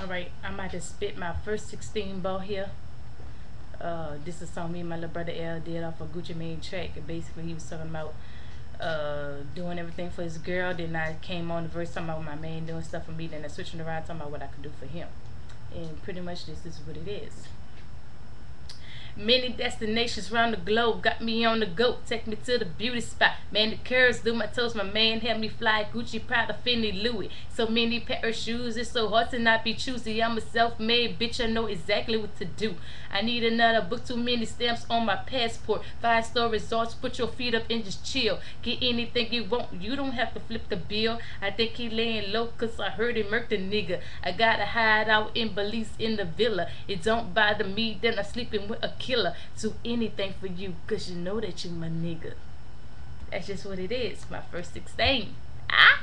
Alright, I'm about to spit my first 16 ball here. Uh, this is something me and my little brother L did off a of Gucci Mane track. And basically, he was talking about uh, doing everything for his girl. Then I came on the verse talking about my man doing stuff for me. Then I switching around talking about what I could do for him. And pretty much this is what it is. Many destinations around the globe got me on the go. Take me to the beauty spot. Man, the curves do my toes. My man help me fly Gucci, Prada, Fendi, Louis. So many pair of shoes. It's so hard to not be choosy. I'm a self-made bitch. I know exactly what to do. I need another book. Too many stamps on my passport. Five-star resorts. Put your feet up and just chill. Get anything you want. You don't have to flip the bill. I think he laying low cause I heard he murked a nigga. I gotta hide out in Belize in the villa. It don't bother me. Then I'm sleeping with a kid killer. Do anything for you because you know that you're my nigga. That's just what it is. My first 16. Ah!